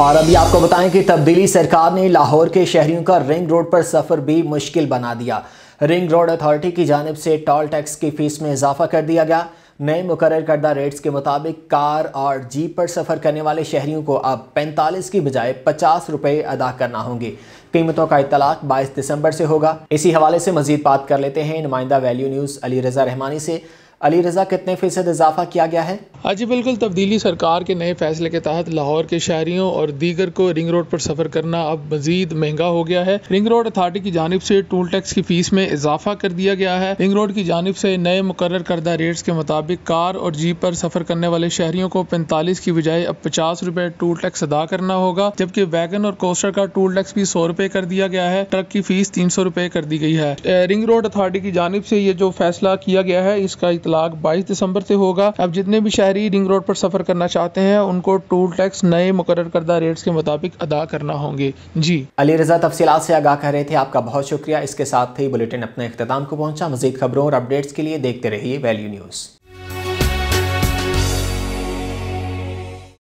और अभी आपको बताएँ कि तब्दीली सरकार ने लाहौर के शहरियों का रिंग रोड पर सफ़र भी मुश्किल बना दिया। रिंग रोड अथॉरिटी की जानब से टोल टैक्स की फ़ीस में इजाफा कर दिया गया। नए मुकर करदा रेट्स के मुताबिक कार और जीप पर सफ़र करने वाले शहरियों को अब 45 की बजाय पचास रुपये अदा करना होंगे। कीमतों का इतलाक 22 दिसंबर से होगा। इसी हवाले से मजीद बात कर लेते हैं नुमाइंदा वैल्यू न्यूज़ अली रज़ा रहमानी से। अली रज़ा, कितने फ़ीसद इजाफा किया गया है? हाँ जी, बिल्कुल। तब्दीली सरकार के नए फैसले के तहत लाहौर के शहरियों और दीगर को रिंग रोड पर सफ़र करना अब मजीद महँगा हो गया है। रिंग रोड अथॉरिटी की जानब से टूल टैक्स की फ़ीस में इजाफा कर दिया गया है। रिंग रोड की जानब से नए मुकर करदा रेट्स के मुताबिक कार और जीप पर सफ़र करने वाले शहरियों को पैंतालीस की बजाय अब पचास रुपए टूल टैक्स अदा करना होगा, जबकि वैगन और कोस्टर का टूल टैक्स भी सौ रुपए कर दिया गया है। ट्रक की फ़ीस तीन सौ रुपए कर दी गई है। रिंग रोड अथॉरिटी की जानब से ये जो फैसला किया गया है, इसका इतलाक बाईस दिसंबर से होगा। अब जितने भी शहरी रिंग रोड पर सफ़र करना चाहते हैं, उनको टोल टैक्स नए मुकर करदा रेट्स के मुताबिक अदा करना होंगे। जी। अली रजा तफसीत से आगाह कर रहे थे, आपका बहुत शुक्रिया। इसके साथ ही बुलेटिन अपने अख्ताम को पहुँचा। मजीद खबरों और अपडेट्स के लिए देखते रहिए वैल्यू न्यूज़।